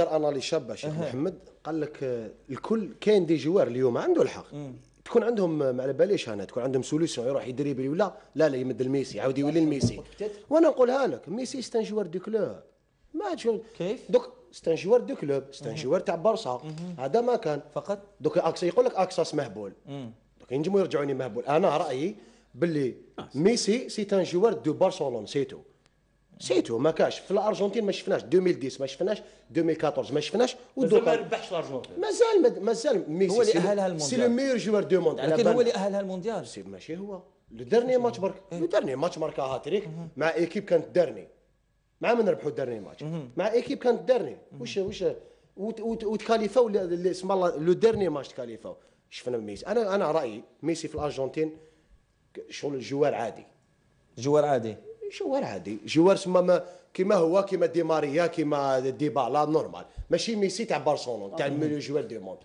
دار analyse شابه شيخ محمد قال لك آه، الكل كاين des joueurs اليوم عنده الحق. تكون عندهم آه، ما على باليش أنا تكون عندهم solution يروح يدريبلي ولا لا لا يمد الميسي يعاود يولي الميسي. وأنا نقولها لك ميسي c'est un joueur de club. ما تشوف كيف؟ donc c'est un joueur de club c'est un joueur تاع برصا هذا ما كان. فقط؟ donc اكسا يقول لك اكساس مهبول. donc ينجموا يرجعوني مهبول. أنا رأيي باللي ميسي c'est un joueur de برشلونة c'est tout. سيتو ما كاش. في الأرجنتين ما شفناش. 2010 ما شفناش. 2014 ما شفناش. مازال ما ربحش الأرجنتين. مازال مازال ميسي هو اللي سي لو- أهلها سي المونديال. لو ميور جوار دو موند. لكن. هو اللي أهلها المونديال. سي ماشي هو. لو دارني ماتش برك لو دارني ماتش ماركا هاتريك مع ايكيب كانت دارني مع من ربحوا دارني ماتش مع ايكيب كانت دارني واش واش وت- وت- وتكاليفاو اسم الله لو دارني ماتش تكاليفاو. شفنا ميسي. أنا أنا رأيي ميسي في الأرجنتين شغل joueur عادي. joueur عادي. joueur عادي. joueur سما ما كيما هو كيما دي ماريا كيما ديبالا normal. ماشي ميسي تاع برشلونة تاع ال meilleur joueur du monde.